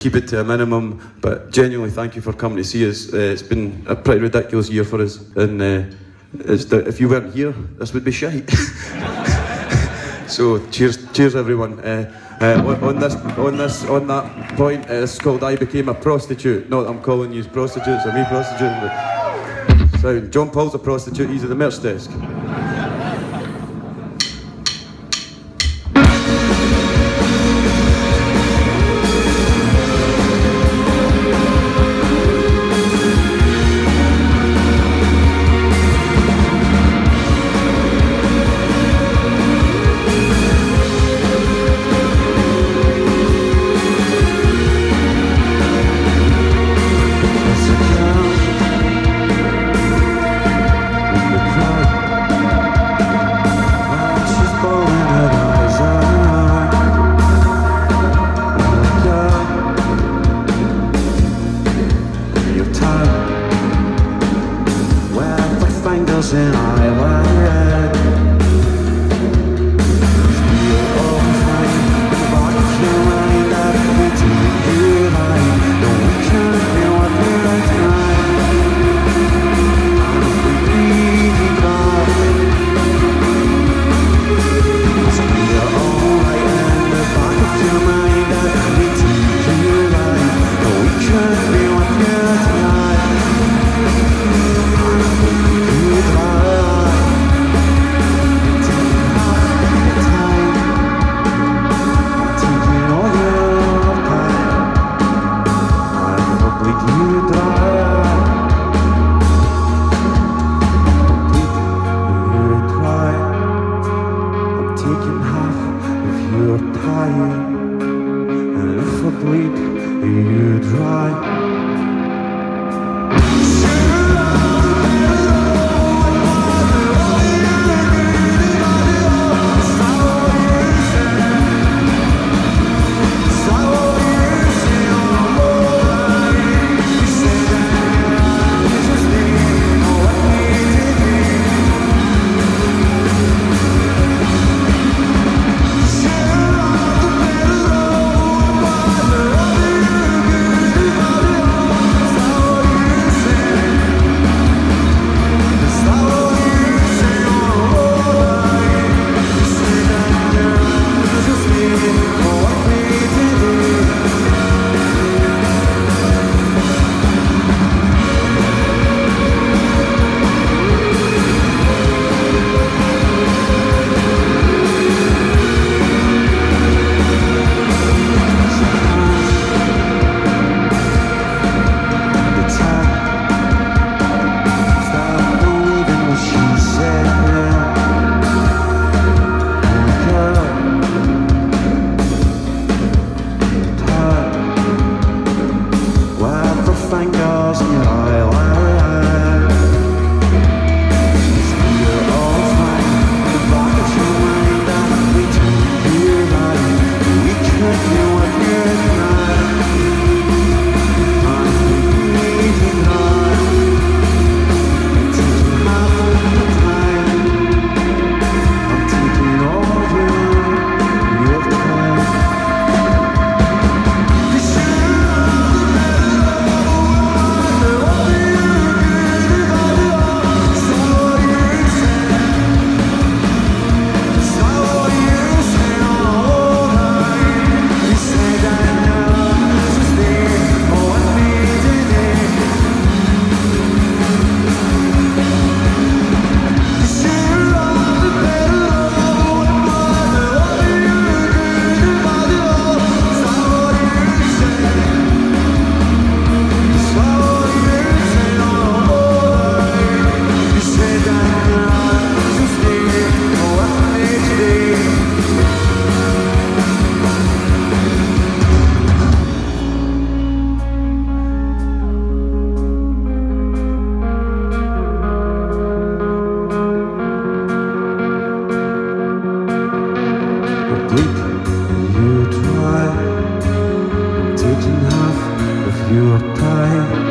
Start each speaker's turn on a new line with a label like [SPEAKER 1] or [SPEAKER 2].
[SPEAKER 1] keep it to a minimum. But genuinely, thank you for coming to see us. Uh, it's been a pretty ridiculous year for us, and uh, the, if you weren't here, this would be shite. so cheers, cheers everyone. Uh, uh, on, on, this, on this, on that point, it's called "I Became a Prostitute." Not that I'm calling you prostitutes or me prostitutes. So John Paul's a prostitute. He's at the merch desk.
[SPEAKER 2] And I hour taking half of your time